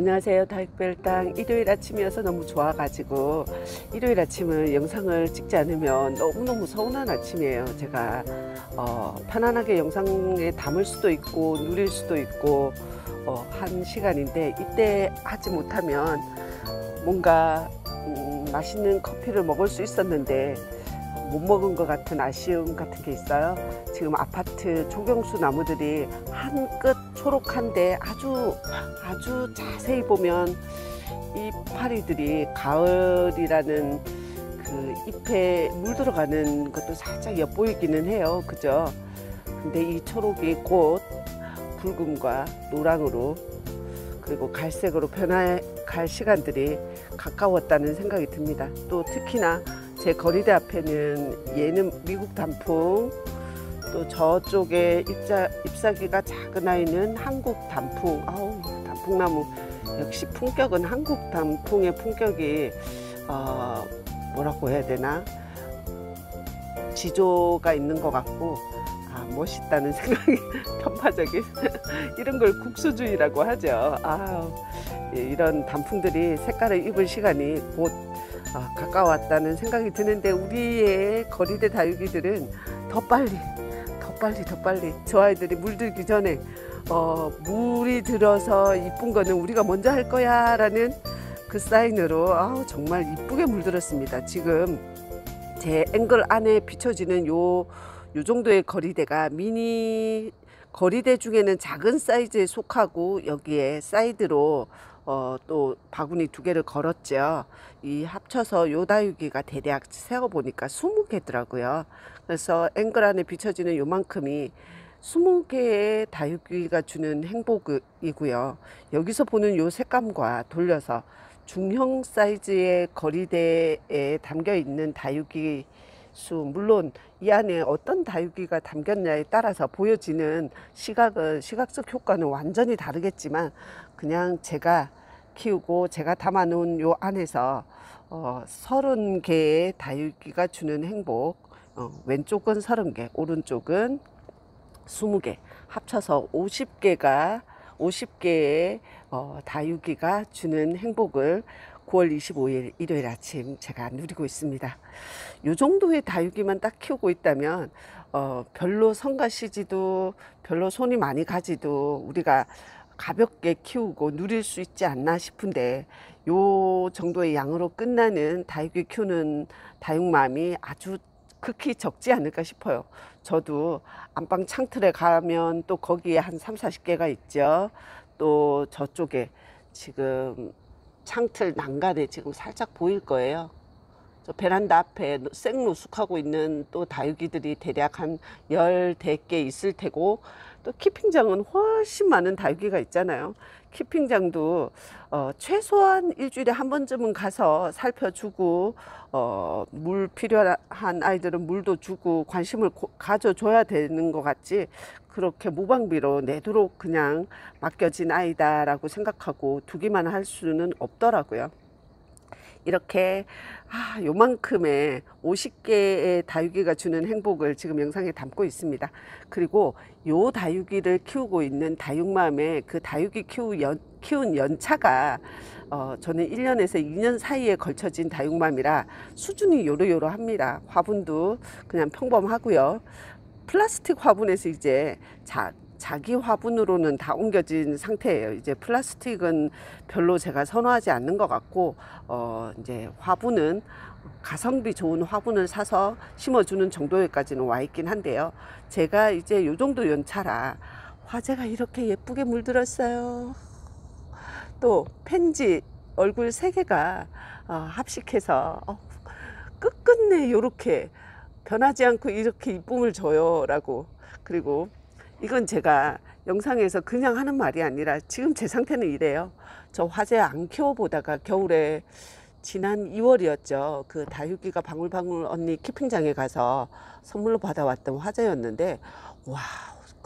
안녕하세요. 다육별당 일요일 아침이어서 너무 좋아가지고 일요일 아침은 영상을 찍지 않으면 너무너무 서운한 아침이에요. 제가 어, 편안하게 영상에 담을 수도 있고 누릴 수도 있고 어, 한 시간인데 이때 하지 못하면 뭔가 음, 맛있는 커피를 먹을 수 있었는데 못 먹은 것 같은 아쉬움 같은 게 있어요. 지금 아파트 조경수 나무들이 한 끝 초록한데 아주 아주 자세히 보면 이 파리들이 가을이라는 그 잎에 물 들어가는 것도 살짝 엿보이기는 해요. 그죠? 근데 이 초록이 곧 붉음과 노랑으로 그리고 갈색으로 변화갈 시간들이 가까웠다는 생각이 듭니다. 또 특히나 제 거리대 앞에는 얘는 미국 단풍 또 저쪽에 잎사, 잎사귀가 작은 아이는 한국 단풍 아우 단풍나무 역시 품격은 한국 단풍의 품격이 어, 뭐라고 해야 되나 지조가 있는 것 같고 아, 멋있다는 생각이 편파적인 이런 걸 국수주의라고 하죠. 아, 이런 단풍들이 색깔을 입을 시간이 곧 아, 가까웠다는 생각이 드는데 우리의 거리대 다육이들은 더 빨리 더 빨리 더 빨리 저 아이들이 물들기 전에 어, 물이 들어서 이쁜 거는 우리가 먼저 할 거야 라는 그 사인으로 아우, 정말 이쁘게 물들었습니다. 지금 제 앵글 안에 비춰지는 요, 요 정도의 걸이대가 미니 걸이대 중에는 작은 사이즈에 속하고 여기에 사이드로 어, 또 바구니 두 개를 걸었죠. 이 합쳐서 요 다육이가 대략 세어 보니까 20개더라고요. 그래서 앵글 안에 비춰지는 요만큼이 20개의 다육이가 주는 행복이고요. 여기서 보는 요 색감과 돌려서 중형 사이즈의 거리대에 담겨 있는 다육이 수 물론 이 안에 어떤 다육이가 담겼냐에 따라서 보여지는 시각은 시각적 효과는 완전히 다르겠지만 그냥 제가 키우고 제가 담아 놓은 요 안에서 어, 30개의 다육이가 주는 행복 어, 왼쪽은 30개 오른쪽은 20개 합쳐서 50개가 50개의 어, 다육이가 주는 행복을 9월 25일 일요일 아침 제가 누리고 있습니다. 요 정도의 다육이만 딱 키우고 있다면 어, 별로 성가시지도 별로 손이 많이 가지도 우리가 가볍게 키우고 누릴 수 있지 않나 싶은데 요 정도의 양으로 끝나는 다육이 키우는 다육맘이 아주 극히 적지 않을까 싶어요. 저도 안방 창틀에 가면 또 거기에 한 3, 40개가 있죠. 또 저쪽에 지금 창틀 난간에 지금 살짝 보일 거예요. 저 베란다 앞에 생노숙하고 있는 또 다육이들이 대략 한 열댓 개 있을 테고 또 키핑장은 훨씬 많은 다육이가 있잖아요. 키핑장도 어, 최소한 일주일에 한 번쯤은 가서 살펴주고 어, 물 필요한 아이들은 물도 주고 관심을 고, 가져줘야 되는 것 같지 그렇게 무방비로 내도록 그냥 맡겨진 아이다라고 생각하고 두기만 할 수는 없더라고요. 이렇게 아, 요만큼의 50개의 다육이가 주는 행복을 지금 영상에 담고 있습니다. 그리고 요 다육이를 키우고 있는 다육맘의 그 다육이 키우 연, 키운 연차가 어, 저는 1년에서 2년 사이에 걸쳐진 다육맘이라 수준이 요러요러합니다. 화분도 그냥 평범하고요. 플라스틱 화분에서 이제 자, 자기 화분으로는 다 옮겨진 상태예요. 이제 플라스틱은 별로 제가 선호하지 않는 것 같고, 어, 이제 화분은 가성비 좋은 화분을 사서 심어주는 정도까지는 와 있긴 한데요. 제가 이제 요 정도 연차라 화재가 이렇게 예쁘게 물들었어요. 또 펜지 얼굴 세 개가 어, 합식해서 어, 끝끝내 요렇게 변하지 않고 이렇게 이쁨을 줘요 라고 그리고 이건 제가 영상에서 그냥 하는 말이 아니라 지금 제 상태는 이래요. 저 화재 안 키워보다가 겨울에 지난 2월이었죠. 그 다육이가 방울방울 언니 키핑장에 가서 선물로 받아왔던 화재였는데 와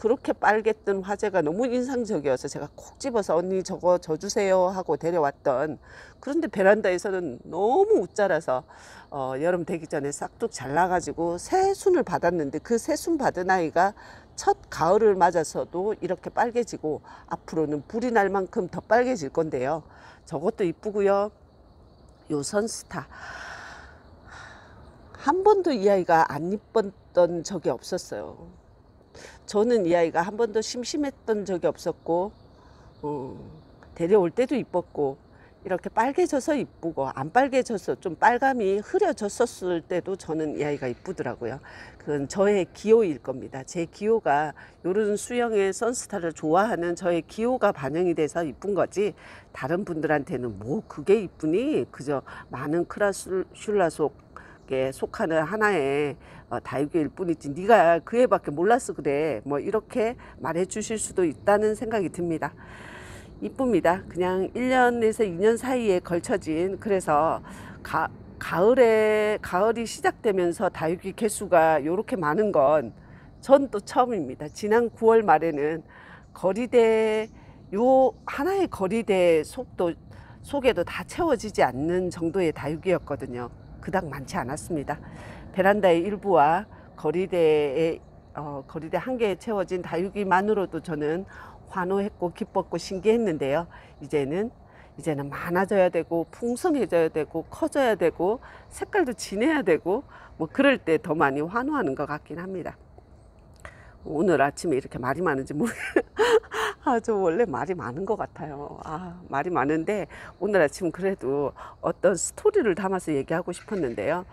그렇게 빨갰던 화재가 너무 인상적이어서 제가 콕 집어서 언니 저거 져주세요 하고 데려왔던 그런데 베란다에서는 너무 웃자라서 어, 여름 되기 전에 싹둑 잘라가지고 새순을 받았는데 그 새순 받은 아이가 첫 가을을 맞아서도 이렇게 빨개지고 앞으로는 불이 날 만큼 더 빨개질 건데요. 저것도 이쁘고요. 요 선 스타 한 번도 이 아이가 안 이뻤던 적이 없었어요. 저는 이 아이가 한 번도 심심했던 적이 없었고 어, 데려올 때도 이뻤고 이렇게 빨개져서 이쁘고 안 빨개져서 좀 빨감이 흐려졌었을 때도 저는 이 아이가 이쁘더라고요. 그건 저의 기호일 겁니다. 제 기호가 요런 수영의 선스타를 좋아하는 저의 기호가 반영이 돼서 이쁜 거지 다른 분들한테는 뭐 그게 이쁘니 그저 많은 크라슐라 속 에 속하는 하나의 어, 다육이일 뿐이지 네가 그 애밖에 몰랐어 그래 뭐 이렇게 말해 주실 수도 있다는 생각이 듭니다. 이쁩니다. 그냥 1년에서 2년 사이에 걸쳐진 그래서 가, 가을에 가을이 시작되면서 다육이 개수가 이렇게 많은 건 전 또 처음입니다. 지난 9월 말에는 거리대 요 하나의 거리대 속도 속에도 다 채워지지 않는 정도의 다육이였거든요. 그닥 많지 않았습니다. 베란다의 일부와 거리대의 어, 거리대 한 개에 채워진 다육이만으로도 저는 환호했고 기뻤고 신기했는데요. 이제는 이제는 많아져야 되고 풍성해져야 되고 커져야 되고 색깔도 진해야 되고 뭐 그럴 때 더 많이 환호하는 것 같긴 합니다. 오늘 아침에 이렇게 말이 많은지 모르. 아, 저 원래 말이 많은 것 같아요. 아, 말이 많은데 오늘 아침 그래도 어떤 스토리를 담아서 얘기하고 싶었는데요.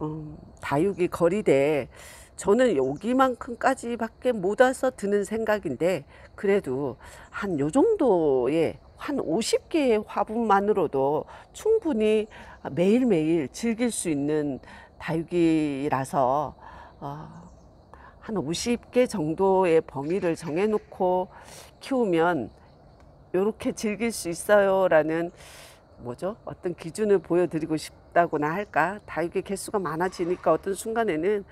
음, 다육이 거리대 저는 여기만큼까지밖에 못 와서 드는 생각인데 그래도 한 요 정도의 한 50개의 화분만으로도 충분히 매일매일 즐길 수 있는 다육이라서 어, 한 50개 정도의 범위를 정해놓고 키우면 이렇게 즐길 수 있어요라는 뭐죠? 어떤 기준을 보여드리고 싶다고나 할까? 다육이 개수가 많아지니까 어떤 순간에는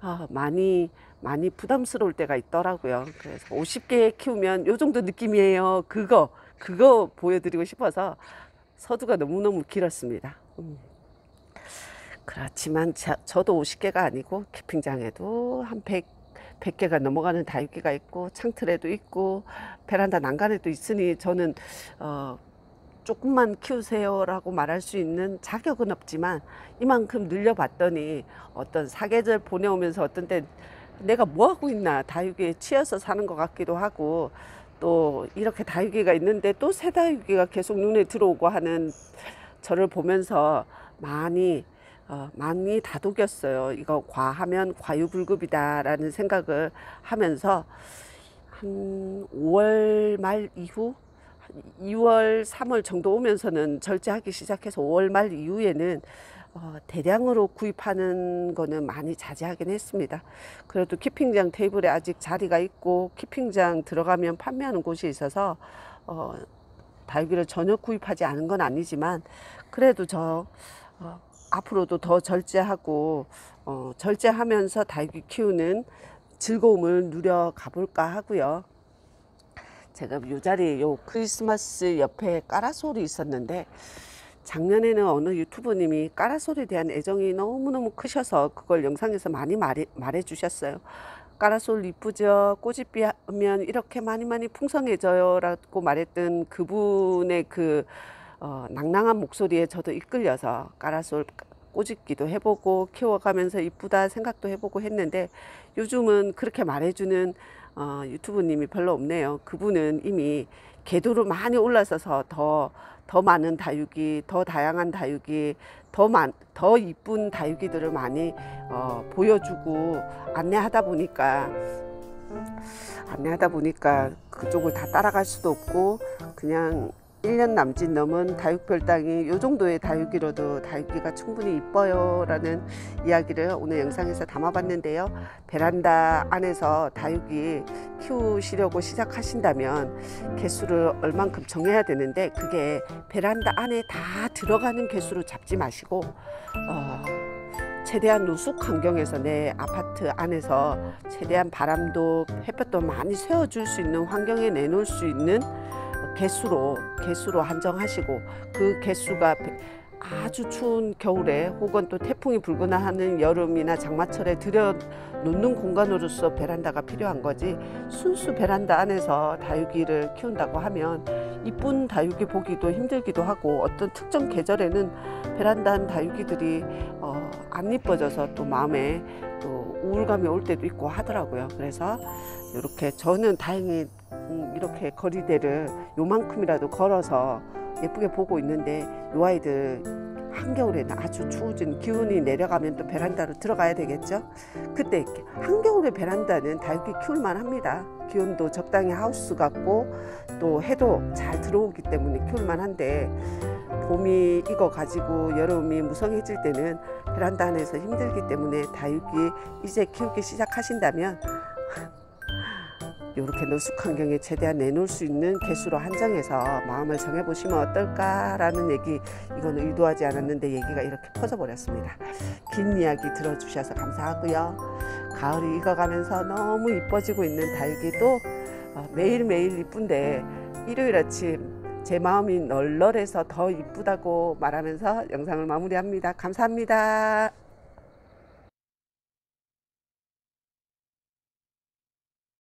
아, 많이 많이 부담스러울 때가 있더라고요. 그래서 50개 키우면 요 정도 느낌이에요. 그거 그거 보여드리고 싶어서 서두가 너무너무 길었습니다. 음. 그렇지만 자, 저도 50개가 아니고 캠핑장에도 한 100, 100개가 넘어가는 다육기가 있고 창틀에도 있고 베란다 난간에도 있으니 저는 어, 조금만 키우세요라고 말할 수 있는 자격은 없지만 이만큼 늘려봤더니 어떤 사계절 보내오면서 어떤 때 내가 뭐 하고 있나 다육이에 치여서 사는 것 같기도 하고 또 이렇게 다육이가 있는데 또 새 다육이가 계속 눈에 들어오고 하는 저를 보면서 많이 어, 많이 다독였어요. 이거 과하면 과유불급이다라는 생각을 하면서 한 5월 말 이후 2월, 3월 정도 오면서는 절제하기 시작해서 5월 말 이후에는 어, 대량으로 구입하는 거는 많이 자제하긴 했습니다. 그래도 키핑장 테이블에 아직 자리가 있고 키핑장 들어가면 판매하는 곳이 있어서 어, 다육이를 전혀 구입하지 않은 건 아니지만 그래도 저 어, 앞으로도 더 절제하고 어, 절제하면서 다육이 키우는 즐거움을 누려 가 볼까 하고요. 제가 요 자리에 요 크리스마스 옆에 까라솔이 있었는데 작년에는 어느 유튜버님이 까라솔에 대한 애정이 너무너무 크셔서 그걸 영상에서 많이 말해, 말해 주셨어요. 까라솔 이쁘죠? 꽃이 피면 이렇게 많이 많이 풍성해져요 라고 말했던 그분의 그 어, 낭낭한 목소리에 저도 이끌려서 까라솔 꼬집기도 해보고 키워가면서 이쁘다 생각도 해보고 했는데 요즘은 그렇게 말해주는 어, 유튜브님이 별로 없네요. 그분은 이미 궤도로 많이 올라서서 더, 더 많은 다육이, 더 다양한 다육이, 더 많, 더 이쁜 다육이들을 많이 어, 보여주고 안내하다 보니까 안내하다 보니까 그쪽을 다 따라갈 수도 없고 그냥 1년 남짓 넘은 다육별당이 요 정도의 다육이로도 다육이가 충분히 이뻐요 라는 이야기를 오늘 영상에서 담아봤는데요. 베란다 안에서 다육이 키우시려고 시작하신다면 개수를 얼만큼 정해야 되는데 그게 베란다 안에 다 들어가는 개수로 잡지 마시고 어, 최대한 누숙 환경에서 내 아파트 안에서 최대한 바람도 햇볕도 많이 쐬어줄 수 있는 환경에 내놓을 수 있는 개수로 개수로 한정하시고 그 개수가 아주 추운 겨울에 혹은 또 태풍이 불거나 하는 여름이나 장마철에 들여 놓는 공간으로서 베란다가 필요한 거지 순수 베란다 안에서 다육이를 키운다고 하면 이쁜 다육이 보기도 힘들기도 하고 어떤 특정 계절에는 베란다 한 다육이들이 어, 안 이뻐져서 또 마음에 또 우울감이 올 때도 있고 하더라고요. 그래서 이렇게 저는 다행히 음, 이렇게 거리대를 요만큼이라도 걸어서 예쁘게 보고 있는데 요 아이들 한겨울에는 아주 추워진 기온이 내려가면 또 베란다로 들어가야 되겠죠. 그때 한겨울에 베란다는 다육이 키울만 합니다. 기온도 적당히 하우스 같고 또 해도 잘 들어오기 때문에 키울만 한데 봄이 익어 가지고 여름이 무성해질 때는 베란다 안에서 힘들기 때문에 다육이 이제 키우기 시작하신다면 이렇게 노숙 환경에 최대한 내놓을 수 있는 개수로 한정해서 마음을 정해보시면 어떨까라는 얘기 이거는 의도하지 않았는데 얘기가 이렇게 퍼져버렸습니다. 긴 이야기 들어주셔서 감사하고요. 가을이 익어가면서 너무 이뻐지고 있는 다육이도 어, 매일매일 이쁜데 일요일 아침 제 마음이 널널해서 더 이쁘다고 말하면서 영상을 마무리합니다. 감사합니다.